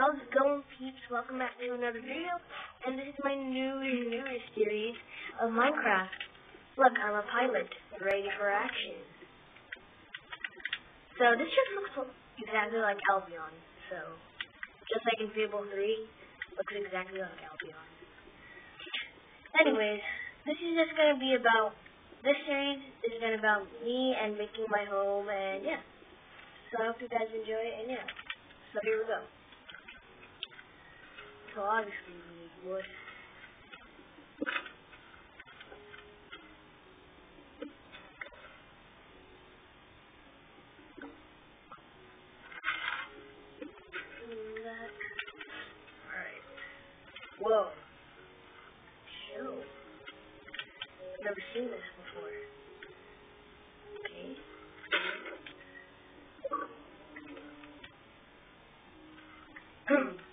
How's it going, peeps? Welcome back to another video, and this is my new newest series of Minecraft. Look, I'm a pilot, ready for action. So this just looks exactly like Albion. So just like in Fable 3, looks exactly like Albion. Anyways, this is just gonna be about this series is gonna be about me and making my home, and yeah. So I hope you guys enjoy it, and yeah. So here we go. So obviously we need. Show. Never seen this before. Okay. Ooh, hmm.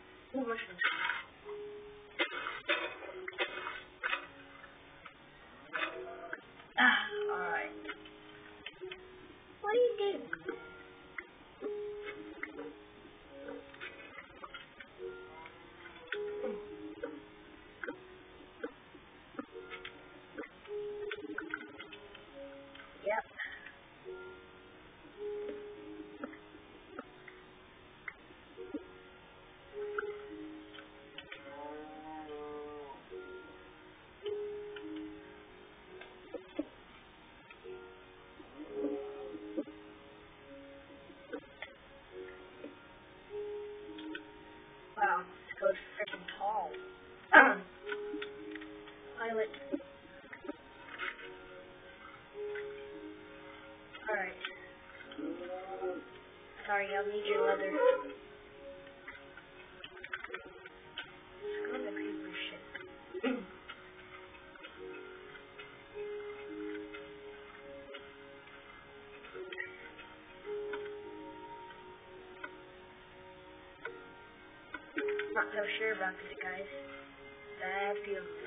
Mushrooms. Pilot. Alright. Sorry, I'll need your leather. Go to creeper shit. Not so sure about this, guys. Bad feeling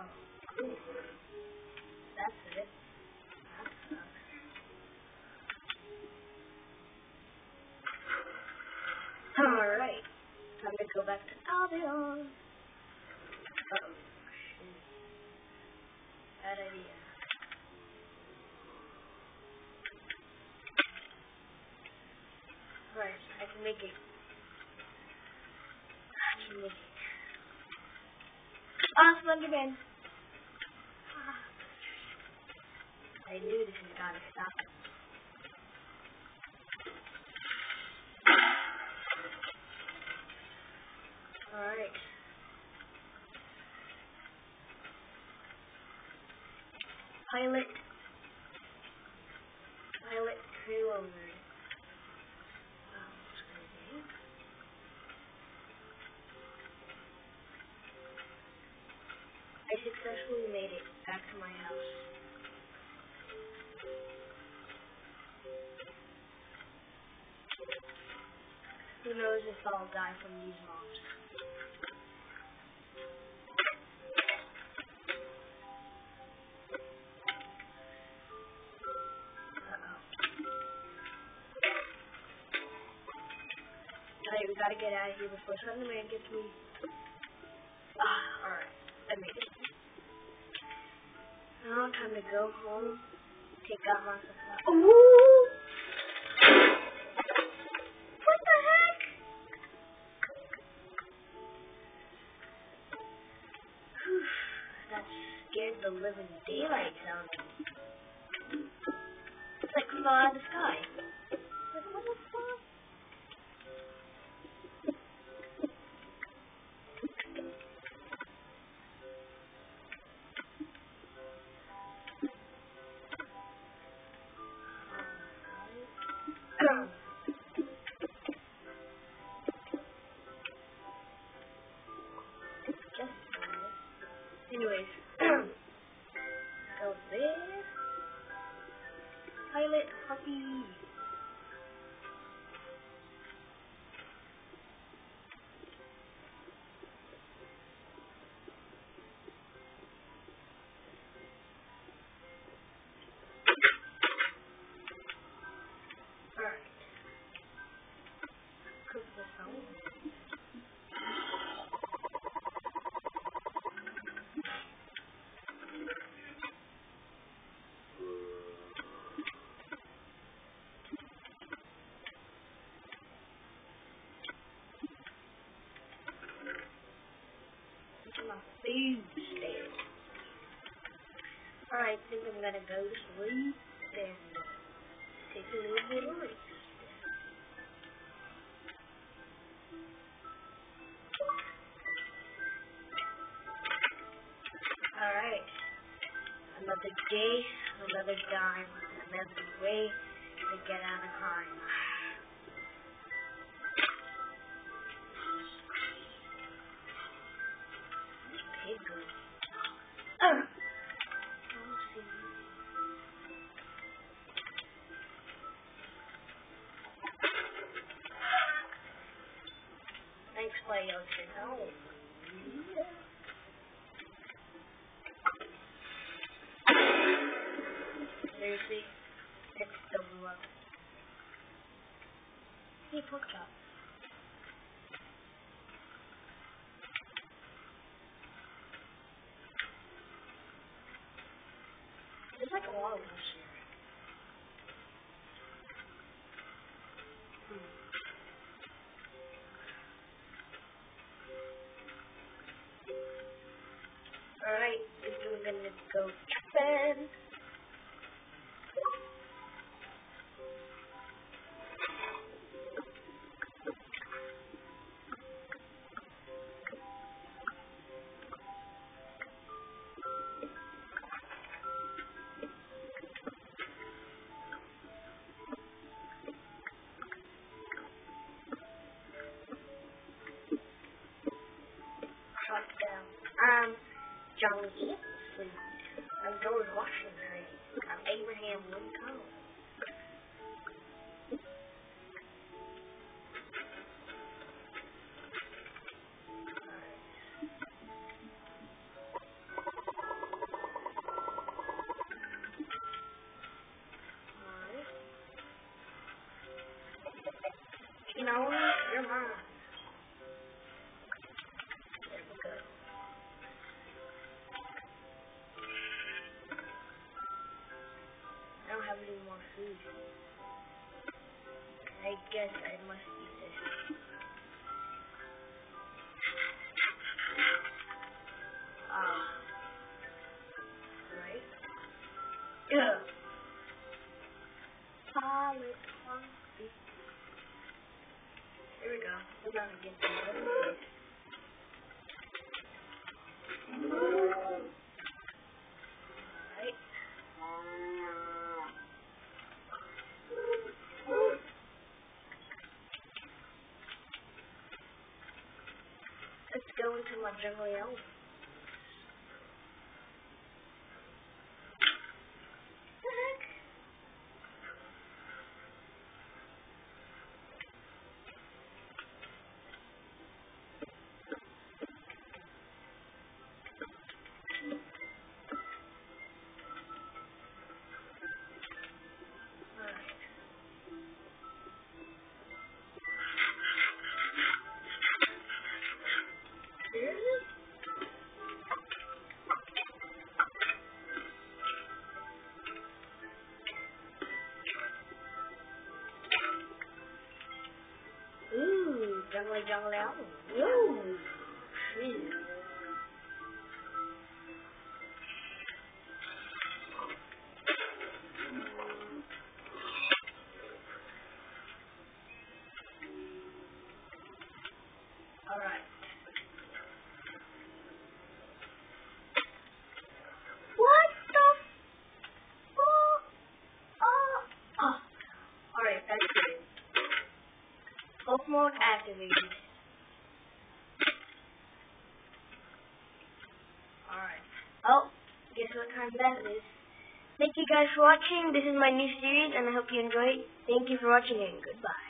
Oh. That's it. Alright. Time to go back to Albion. Uh-oh. Shit. Bad idea. Right, I can make it. I make it. Ah, Slenderman! I knew this was gotta stop. Alright. Pilot successfully made it back to my house. Who knows if I'll die from these mobs. Alright, we gotta get out of here before Slenderman gets me. Time to go home, take out my supply. Ooh! What the heck? Whew, that scared the living daylights out of me. It's like fell out of the sky. Go there. Pilot puppy. My food stamp. Alright, think I'm gonna go to sleep and take a little bit of rest. Alright. Another day, another dime, another way to get out of crime. Thanks, Play Ocean. Oh. Seriously? It's the low. Hey, pork chop. There's like a lot of Johnny Sleep. I'm George Washington. I'm Abraham Lincoln. Food. I guess I must eat this. Ah. Right? Yeah. Solid coffee. Here we go. We're gonna get the go into 不着了。Mode activated. Alright. Oh, guess what time that is. Thank you guys for watching. This is my new series and I hope you enjoy it. Thank you for watching and goodbye.